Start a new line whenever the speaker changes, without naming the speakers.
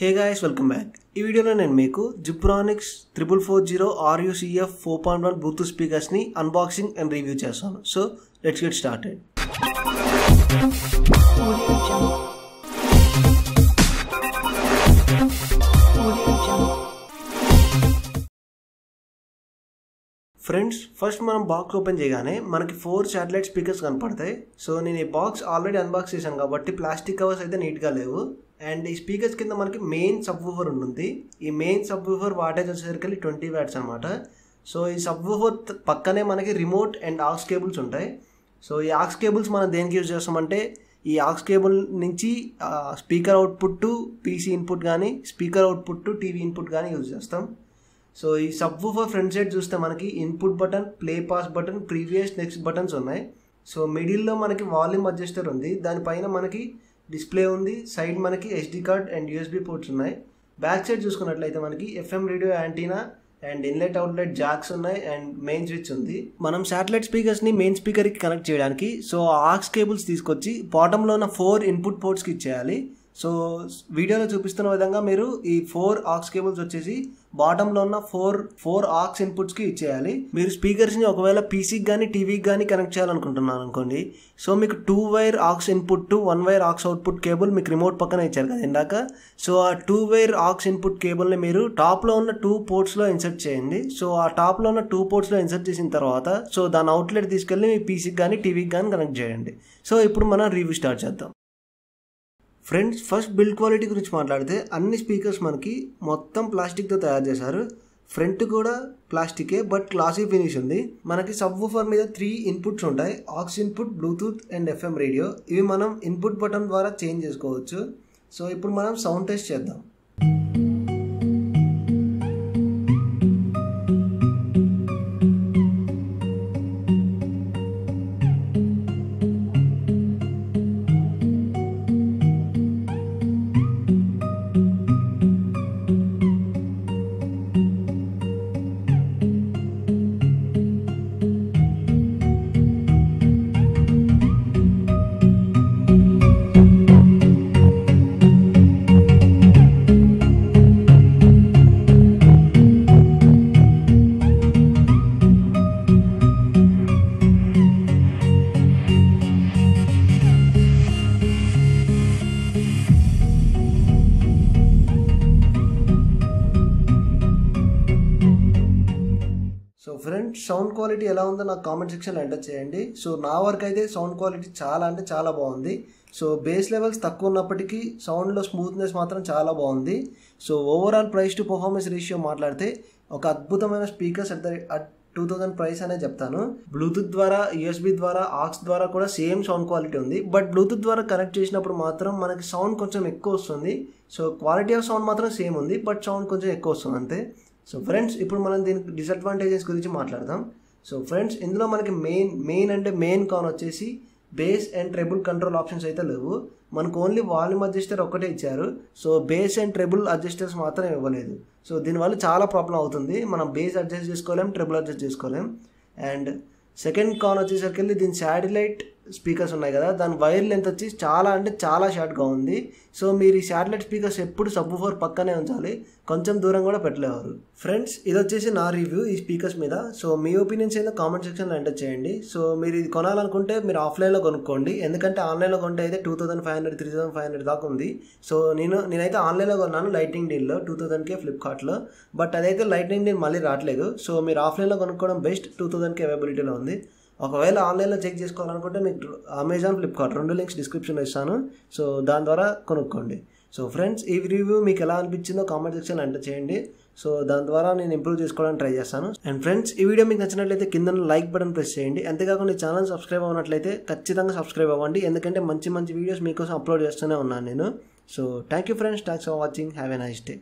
Hey guys welcome back. ఈ వీడియోలో నేను మీకు Zebronics triple four zero RUCF four point one Bluetooth స్పీకర్స్ని unboxing and review చేస్తాను. So let's get started friends first మనం box open చేయగానే మనకి ఫోర్ శాటిలైట్ స్పీకర్స్ కనపడతాయి. సో నేను ఈ బాక్స్ ఆల్రెడీ అన్బాక్స్ చేశాను కాబట్టి ప్లాస్టిక్ కవర్స్ అయితే నీట్గా లేవు. అండ్ ఈ స్పీకర్స్ కింద మనకి మెయిన్ సబ్ ఊఫర్ ఉంటుంది ఈ మెయిన్ సబ్ ఊఫర్ వాటేజ్ వచ్చేసరికి ట్వంటీ వ్యాట్స్ అనమాట సో ఈ సబ్ ఊఫర్ పక్కనే మనకి రిమోట్ అండ్ ఆక్స్ కేబుల్స్ ఉంటాయి. సో ఈ ఆక్స్ కేబుల్స్ మనం దేనికి యూజ్ చేస్తామంటే ఈ ఆక్స్ కేబుల్ నుంచి speaker output to PC input కానీ speaker output to TV input కానీ యూజ్ చేస్తాం. సో ఈ సబ్ ఊఫర్ ఫ్రంట్ సైడ్ చూస్తే మనకి input button play pause button previous next buttons ఉన్నాయి. సో మిడిల్లో మనకి వాల్యూమ్ అడ్జస్టర్ ఉంది. దానిపైన మనకి డిస్ప్లే ఉంది సైడ్ మనకి SD card and USB ports ఉన్నాయి. బ్యాక్ సైడ్ చూసుకున్నట్లయితే మనకి FM radio antenna and inlet outlet jacks ఉన్నాయి అండ్ మెయిన్ స్విచ్ ఉంది. మనం శాటిలైట్ స్పీకర్స్ని మెయిన్ స్పీకర్కి కనెక్ట్ చేయడానికి సో ఆక్స్ కేబుల్స్ తీసుకొచ్చి బాటంలో ఉన్న ఫోర్ ఇన్పుట్ పోర్ట్స్కి ఇచ్చేయాలి. సో వీడియోలో చూపిస్తున్న విధంగా మీరు ఈ ఫోర్ ఆక్స్ కేబుల్స్ వచ్చేసి బాటంలో ఉన్న ఫోర్ ఫోర్ ఆక్స్ ఇన్పుట్స్కి ఇచ్చేయాలి. మీరు స్పీకర్స్ని ఒకవేళ పీసీకి కానీ టీవీకి కానీ కనెక్ట్ చేయాలనుకుంటున్నాను అనుకోండి. సో మీకు two wire aux input to one wire aux output cable మీకు రిమోట్ పక్కన ఇచ్చారు కదా ఇందాక. సో ఆ టూ వైర్ ఆక్స్ ఇన్పుట్ కేబుల్ని మీరు టాప్లో ఉన్న టూ పోర్ట్స్లో ఇన్సర్ట్ చేయండి. సో ఆ టాప్లో ఉన్న టూ పోర్ట్స్లో ఇన్సర్ట్ చేసిన తర్వాత సో దాని అవుట్లెట్ తీసుకెళ్ళి మీ పీసీకి కానీ టీవీకి కానీ కనెక్ట్ చేయండి. సో ఇప్పుడు మనం రివ్యూ స్టార్ట్ చేద్దాం. ఫ్రెండ్స్ ఫస్ట్ బిల్డ్ క్వాలిటీ గురించి మాట్లాడితే అన్ని స్పీకర్స్ మనకి మొత్తం ప్లాస్టిక్తో తయారు చేశారు. ఫ్రంట్ కూడా ప్లాస్టికే బట్ క్లాసీ ఫినిష్ ఉంది. మనకి సబ్ ఊఫర్ మీద త్రీ ఇన్పుట్స్ ఉంటాయి. Aux input Bluetooth and FM radio ఇవి మనం ఇన్పుట్ బటన్ ద్వారా చేంజ్ చేసుకోవచ్చు. సో ఇప్పుడు మనం సౌండ్ టెస్ట్ చేద్దాం. సో ఫ్రెండ్స్ సౌండ్ క్వాలిటీ ఎలా ఉందో నాకు కామెంట్ సెక్షన్లో ఎంటర్ చేయండి. సో నా వరకు అయితే సౌండ్ క్వాలిటీ చాలా అంటే చాలా బాగుంది. సో బేస్ లెవెల్స్ తక్కువ ఉన్నప్పటికీ సౌండ్లో స్మూత్నెస్ మాత్రం చాలా బాగుంది. So overall price to performance ratio మాట్లాడితే ఒక అద్భుతమైన speakers at the at two thousand price అనే చెప్తాను. బ్లూటూత్ ద్వారా యూఎస్బి ద్వారా ఆక్స్ ద్వారా కూడా సేమ్ సౌండ్ క్వాలిటీ ఉంది. బట్ బ్లూటూత్ ద్వారా కనెక్ట్ చేసినప్పుడు మాత్రం మనకి సౌండ్ కొంచెం ఎక్కువ వస్తుంది. సో క్వాలిటీ ఆఫ్ సౌండ్ మాత్రం సేమ్ ఉంది బట్ సౌండ్ కొంచెం ఎక్కువ వస్తుంది అంతే. సో ఫ్రెండ్స్ ఇప్పుడు మనం దీనికి డిసడ్వాంటేజెస్ గురించి మాట్లాడదాం. సో ఫ్రెండ్స్ ఇందులో మనకి మెయిన్ మెయిన్ అంటే మెయిన్ కాన్ వచ్చేసి bass and treble control options అయితే లేవు. మనకు ఓన్లీ వాల్యూమ్ అడ్జస్టర్ ఒక్కటే ఇచ్చారు. So bass and treble adjusters మాత్రం ఇవ్వలేదు. సో దీనివల్ల చాలా ప్రాబ్లం అవుతుంది. మనం బేస్ అడ్జస్ట్ చేసుకోలేం ట్రెబుల్ అడ్జస్ట్ చేసుకోలేం. అండ్ సెకండ్ కాన్ వచ్చేసరికి దీని శాటిలైట్ స్పీకర్స్ ఉన్నాయి కదా దాని వైర్ లెంత్ వచ్చి చాలా అంటే చాలా షార్ట్గా ఉంది. సో మీరు ఈ శాటిలైట్ స్పీకర్స్ ఎప్పుడు సబ్ ఫోర్ పక్కనే ఉంచాలి కొంచెం దూరం కూడా పెట్టలేవారు. ఫ్రెండ్స్ ఇది వచ్చేసి నా రివ్యూ ఈ స్పీకర్స్ మీద. సో మీ ఒపీనియన్స్ ఏదో కామెంట్ సెక్షన్లో ఎంటర్ చేయండి. సో మీరు ఇది కొనాలనుకుంటే మీరు ఆఫ్లైన్లో కొనుక్కోండి. ఎందుకంటే ఆన్లైన్లో కొంటే అయితే two thousand five hundred three thousand five hundred దాకా ఉంది. సో నేను నేనైతే ఆన్లైన్లో కొన్నాను లైటింగ్ డీల్లో టూ థౌసండ్కే ఫ్లిప్కార్ట్లో బట్ అదైతే లైటింగ్ డీల్ మళ్ళీ రావట్లేదు. సో మీరు ఆఫ్లైన్లో కొనుక్కోవడం బెస్ట్ టూ థౌసండ్కి అవైలబిలిటీలో ఉంది. ఒకవేళ ఆన్లైన్లో చెక్ చేసుకోవాలనుకుంటే మీకు అమెజాన్ ఫ్లిప్కార్ట్ రెండు లింక్స్ డిస్క్రిప్షన్లో ఇస్తాను. సో దాని ద్వారా కొనుక్కోండి. సో ఫ్రెండ్స్ ఈ రివ్యూ మీకు ఎలా అనిపించిందో కామెంట్ సెక్షన్లో ఎంటర్ చేయండి. సో దాని ద్వారా నేను ఇంప్రూవ్ చేసుకోవడానికి ట్రై చేస్తాను. అండ్ ఫ్రెండ్స్ ఈ వీడియో మీకు నచ్చినట్లయితే కింద లైక్ బటన్ ప్రెస్ చేయండి. అంతేకాకుండా ఈ ఛానల్ సబ్స్క్రైబ్ అవ్వనట్లయితే ఖచ్చితంగా సబ్స్క్రైబ్ అవ్వండి. ఎందుకంటే మంచి మంచి వీడియోస్ మీకోసం అప్లోడ్ చేస్తూనే ఉన్నాను నేను. So thank you friends thanks for watching have a nice day